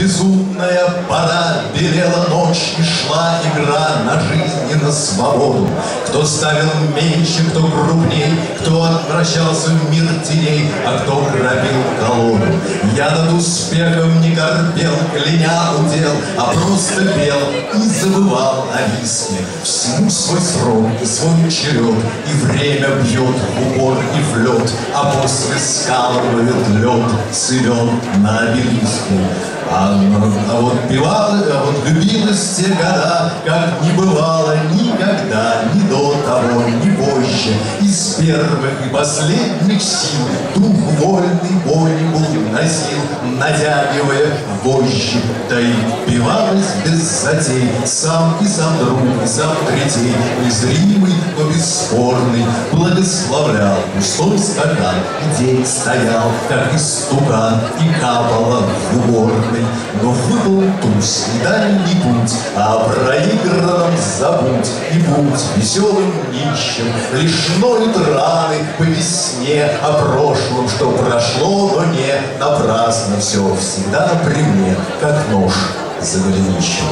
безумная пора, белела ночь и шла игра на жизнь и на свободу. Кто ставил меньше, кто крупней, кто отвращался в мир теней, а кто грабил. Я над успехом не корпел, кляня удел, а просто пел и забывал о риске. Всему свой срок и свой черед, и время бьет в упор и в лед, а после скалывает лед, силен на обелиске. А, а вот певала, а вот любилась те года, как не бывало никогда, ни до того, ни позже. Из первых и последних сил дух носил, натягивая вожжи. Да и без затей, сам и сам друг, и сам третей, незримый, но бесспорный, благословлял пустой стакан, и день стоял, как истукан, и капала в уборной. Но выпал туз и дальний путь, а проигранном забудь, и будь веселым нищим, лишь ноют раны по весне о прошлом, что прошло, не напрасно все всегда мне, как нож за голенищем.